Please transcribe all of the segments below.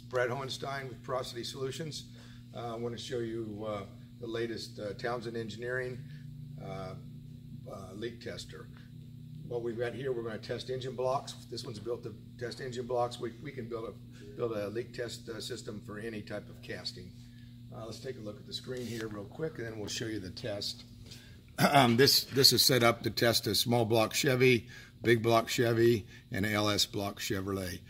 It's Brad Hohenstein with Porosity Solutions. Uh, I want to show you uh, the latest uh, Townsend Engineering uh, uh, leak tester. What we've got here, we're going to test engine blocks. This one's built to test engine blocks. We, we can build a build a leak test system for any type of casting. Let's take a look at the screen here real quick, and then we'll show you the test. Um, this this is set up to test a small block Chevy, big block Chevy, and LS block Chevrolet.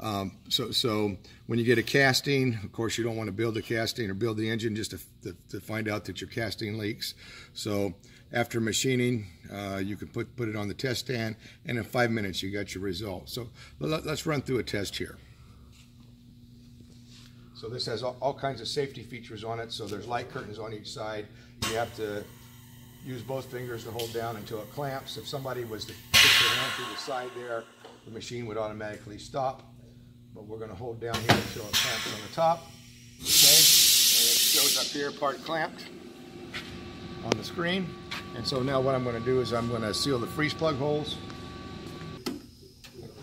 Um, so, so when you get a casting, of course, you don't want to build the casting or build the engine just to, to, to find out that your casting leaks. So after machining, uh, you can put, put it on the test stand, and in five minutes, you got your result. So let, us run through a test here. So this has all, all kinds of safety features on it. So there's light curtains on each side. You have to use both fingers to hold down until it clamps. If somebody was to put their hand through the side there, the machine would automatically stop but we're going to hold down here until it clamps on the top. Okay, and it shows up here part clamped on the screen. And so now what I'm going to do is I'm going to seal the freeze plug holes.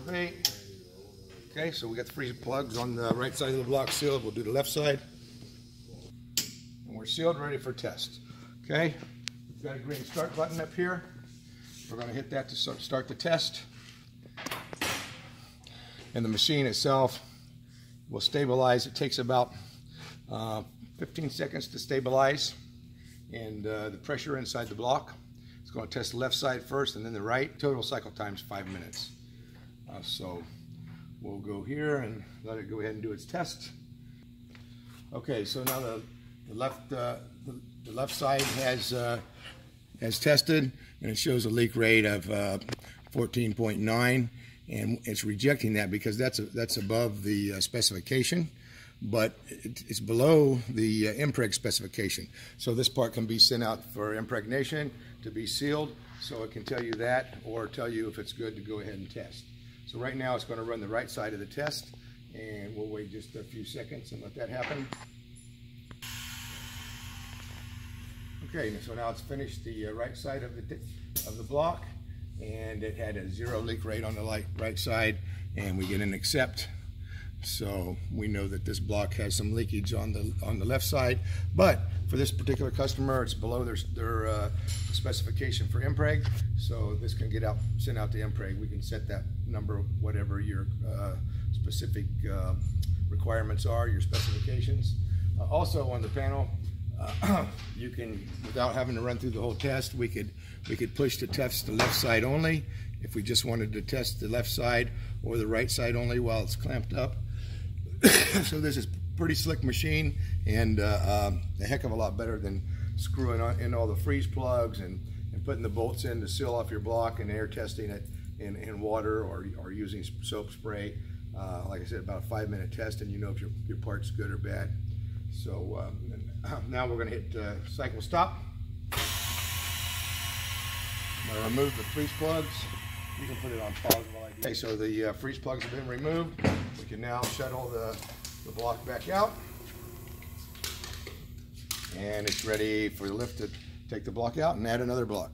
Okay, okay so we got the freeze plugs on the right side of the block sealed. We'll do the left side. And we're sealed, ready for test. Okay, we've got a green start button up here. We're going to hit that to start the test and the machine itself will stabilize. It takes about uh, 15 seconds to stabilize and uh, the pressure inside the block. It's going to test the left side first and then the right. Total cycle time is five minutes. Uh, so we'll go here and let it go ahead and do its test. Okay, so now the, the left uh, the, the, left side has uh, has tested and it shows a leak rate of uh, 14.9 and it's rejecting that because that's a, that's above the uh, specification but it's below the uh, impreg specification. So this part can be sent out for impregnation to be sealed so it can tell you that or tell you if it's good to go ahead and test. So right now it's going to run the right side of the test and we'll wait just a few seconds and let that happen. Okay so now it's finished the uh, right side of the of the block and it had a zero leak rate on the right side and we get an accept. So we know that this block has some leakage on the on the left side but for this particular customer it's below their, their uh, specification for impreg so this can get out sent out to impreg we can set that number whatever your uh, specific uh, requirements are your specifications. Uh, also on the panel uh, you can, without having to run through the whole test, we could we could push to test the left side only if we just wanted to test the left side or the right side only while it's clamped up. so this is pretty slick machine and uh, um, a heck of a lot better than screwing in all the freeze plugs and, and putting the bolts in to seal off your block and air testing it in, in water or, or using soap spray. Uh, like I said, about a five minute test and you know if your, your part's good or bad. So um, now we're going to hit uh, cycle stop. I'm going to remove the freeze plugs. You can put it on pause while I do. Okay, so the uh, freeze plugs have been removed. We can now shuttle the, the block back out. And it's ready for the lift to take the block out and add another block.